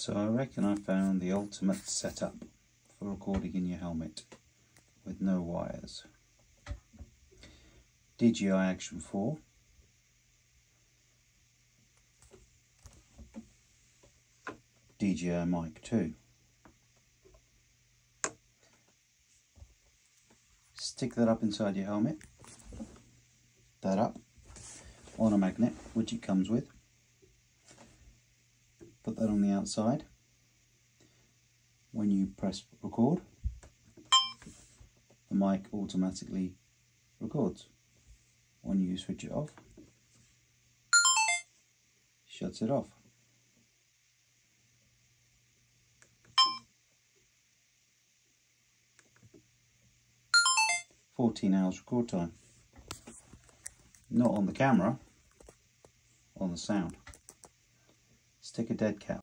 So I reckon I found the ultimate setup for recording in your helmet with no wires. DJI Action 4 DJI Mic 2 Stick that up inside your helmet. That up. On a magnet which it comes with put that on the outside. When you press record, the mic automatically records. When you switch it off, shuts it off. Fourteen hours record time. Not on the camera, on the sound. Stick a dead cat